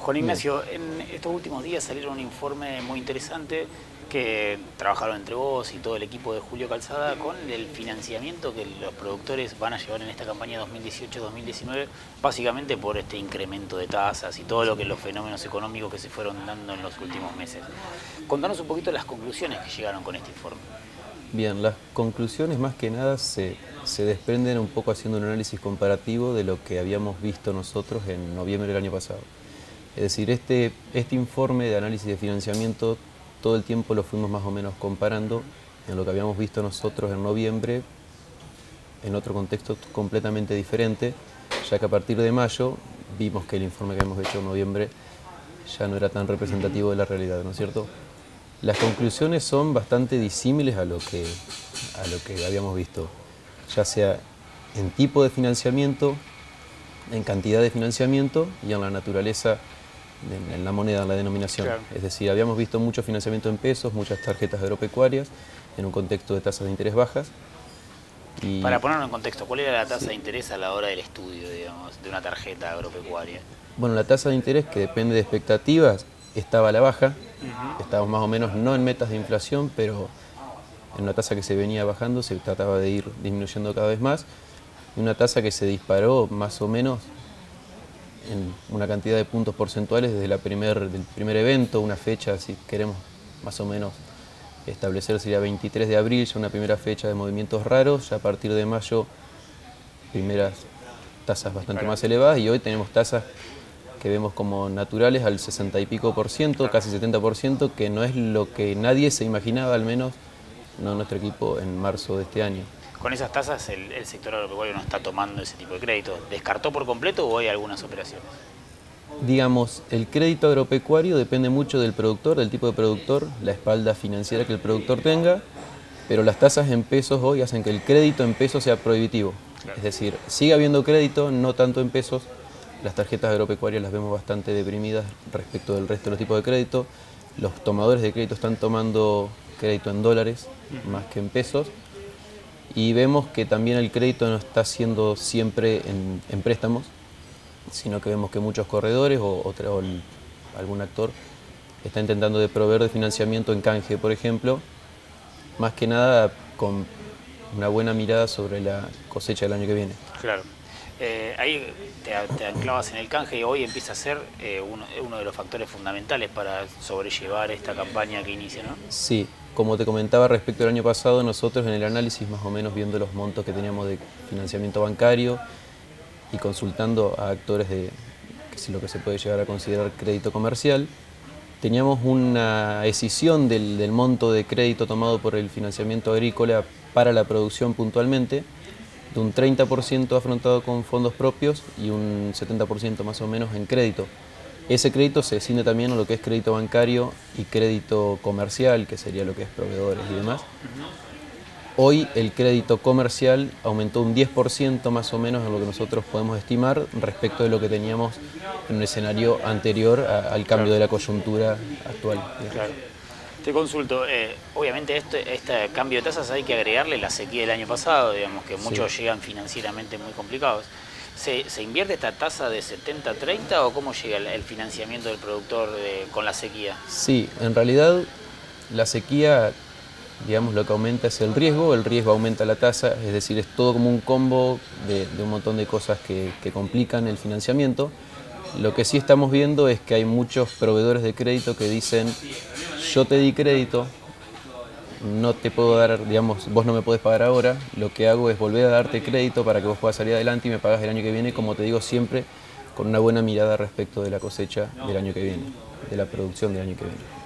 Juan Ignacio, en estos últimos días salieron un informe muy interesante que trabajaron entre vos y todo el equipo de Julio Calzada con el financiamiento que los productores van a llevar en esta campaña 2018-2019, básicamente por este incremento de tasas y todo lo que los fenómenos económicos que se fueron dando en los últimos meses. Contanos un poquito las conclusiones que llegaron con este informe. Bien, las conclusiones más que nada se, se desprenden un poco haciendo un análisis comparativo de lo que habíamos visto nosotros en noviembre del año pasado. Es decir, este, este informe de análisis de financiamiento todo el tiempo lo fuimos más o menos comparando en lo que habíamos visto nosotros en noviembre, en otro contexto completamente diferente, ya que a partir de mayo vimos que el informe que hemos hecho en noviembre ya no era tan representativo de la realidad, ¿no es cierto? Las conclusiones son bastante disímiles a lo que, a lo que habíamos visto, ya sea en tipo de financiamiento, en cantidad de financiamiento y en la naturaleza en la moneda, en la denominación. Es decir, habíamos visto mucho financiamiento en pesos, muchas tarjetas agropecuarias, en un contexto de tasas de interés bajas. Para ponerlo en contexto, ¿cuál era la tasa de interés a la hora del estudio, digamos, de una tarjeta agropecuaria? Bueno, la tasa de interés, que depende de expectativas, estaba a la baja. Estábamos más o menos no en metas de inflación, pero en una tasa que se venía bajando, se trataba de ir disminuyendo cada vez más. Una tasa que se disparó más o menos en una cantidad de puntos porcentuales desde la primer, del primer evento, una fecha, si queremos más o menos establecer, sería 23 de abril, ya una primera fecha de movimientos raros, ya a partir de mayo primeras tasas bastante más elevadas y hoy tenemos tasas que vemos como naturales al 60 y pico por ciento, casi 70 por ciento, que no es lo que nadie se imaginaba, al menos no nuestro equipo en marzo de este año con esas tasas el, sector agropecuario no está tomando ese tipo de crédito. ¿Descartó por completo o hay algunas operaciones? Digamos, el crédito agropecuario depende mucho del productor, del tipo de productor, la espalda financiera que el productor tenga, pero las tasas en pesos hoy hacen que el crédito en pesos sea prohibitivo. Es decir, sigue habiendo crédito, no tanto en pesos, las tarjetas agropecuarias las vemos bastante deprimidas respecto del resto de los tipos de crédito, los tomadores de crédito están tomando crédito en dólares más que en pesos, y vemos que también el crédito no está siendo siempre en, préstamos, sino que vemos que muchos corredores o, algún actor está intentando de proveer de financiamiento en canje, por ejemplo, más que nada con una buena mirada sobre la cosecha del año que viene. Claro. Eh, ahí te, anclavas en el canje y hoy empieza a ser eh, uno, uno, de los factores fundamentales para sobrellevar esta campaña que inicia, ¿no? Sí, como te comentaba respecto al año pasado, nosotros en el análisis, más o menos viendo los montos que teníamos de financiamiento bancario y consultando a actores de lo que se puede llegar a considerar crédito comercial, teníamos una escisión del, monto de crédito tomado por el financiamiento agrícola para la producción puntualmente, de un 30% afrontado con fondos propios y un 70% más o menos en crédito. Ese crédito se desciende también a lo que es crédito bancario y crédito comercial, que sería lo que es proveedores y demás. Hoy el crédito comercial aumentó un 10% más o menos en lo que nosotros podemos estimar respecto de lo que teníamos en un escenario anterior al cambio de la coyuntura actual. Claro. Te consulto, eh, obviamente este, este, cambio de tasas hay que agregarle la sequía del año pasado, digamos que muchos llegan financieramente muy complicados. ¿Se, invierte esta tasa de 70-30 o cómo llega el, financiamiento del productor con la sequía? Sí, en realidad la sequía, digamos, lo que aumenta es el riesgo, el riesgo aumenta la tasa, es decir, es todo como un combo de, un montón de cosas que, que complican el financiamiento. Lo que sí estamos viendo es que hay muchos proveedores de crédito que dicen, yo te di crédito, no te puedo dar, digamos, vos no me podés pagar ahora, lo que hago es volver a darte crédito para que vos puedas salir adelante y me pagas el año que viene, como te digo siempre, con una buena mirada respecto de la cosecha del año que viene, de la producción del año que viene.